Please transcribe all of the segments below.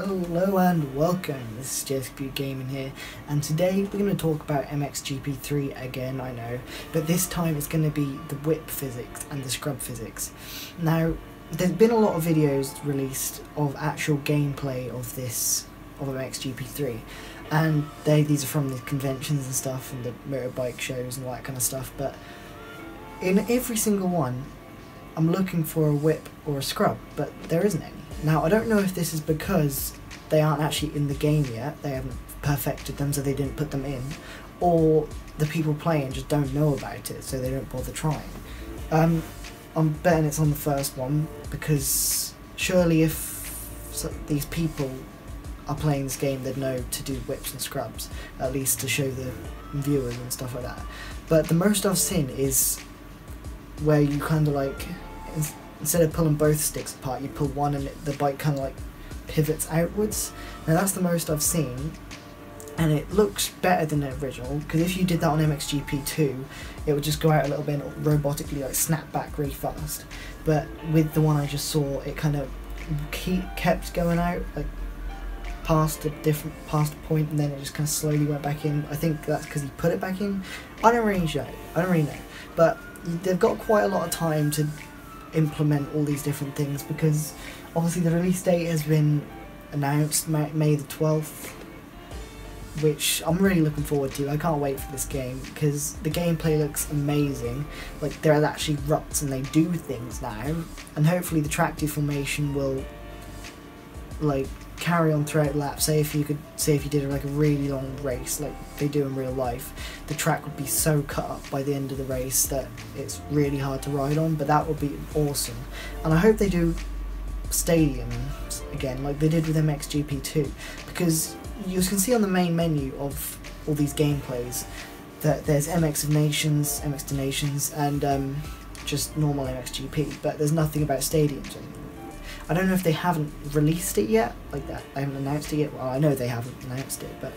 Hello and welcome, this is JSP Gaming here, and today we're going to talk about MXGP3 again, I know, but this time it's going to be the whip physics and the scrub physics. Now, there's been a lot of videos released of actual gameplay of this, of MXGP3, and they these are from the conventions and stuff, and the motorbike shows and all that kind of stuff, but in every single one, I'm looking for a whip or a scrub, but there isn't any. Now, I don't know if this is because they aren't actually in the game yet, they haven't perfected them so they didn't put them in, or the people playing just don't know about it so they don't bother trying. Um, I'm betting it's on the first one because surely if these people are playing this game they'd know to do whips and scrubs, at least to show the viewers and stuff like that. But the most I've seen is where you kind of like instead of pulling both sticks apart, you pull one and the bike kind of like pivots outwards. Now that's the most I've seen, and it looks better than the original. Because if you did that on MXGP2, it would just go out a little bit and robotically like snap back really fast. But with the one I just saw, it kind of keep, kept going out like past a different past point, and then it just kind of slowly went back in. I think that's because he put it back in. I don't really know. I don't really know, but they've got quite a lot of time to implement all these different things because obviously the release date has been announced May the 12th which I'm really looking forward to. I can't wait for this game because the gameplay looks amazing. Like there are actually ruts and they do things now, and hopefully the track deformation will like carry on throughout the lap. Say if you could, say if you did like a really long race, like they do in real life, the track would be so cut up by the end of the race that it's really hard to ride on. But that would be awesome, and I hope they do stadiums again, like they did with MXGP2, because you can see on the main menu of all these gameplays that there's MX of Nations, MX to Nations, and um, just normal MXGP, but there's nothing about stadiums. I don't know if they haven't released it yet, like that. I haven't announced it yet. Well, I know they haven't announced it, but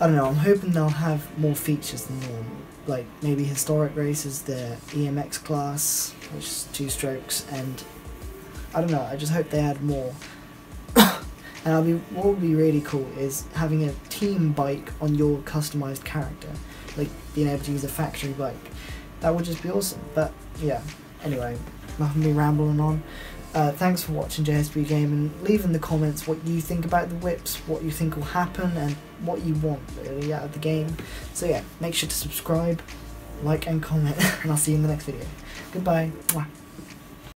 I don't know. I'm hoping they'll have more features than normal, like maybe historic races, the EMX class, which is two strokes, and I don't know. I just hope they add more. and I'll be what would be really cool is having a team bike on your customized character, like being able to use a factory bike. That would just be awesome. But yeah. Anyway, nothing me rambling on. Uh, thanks for watching JSP Game and leave in the comments what you think about the whips, what you think will happen, and what you want really out of the game. So yeah, make sure to subscribe, like, and comment, and I'll see you in the next video. Goodbye.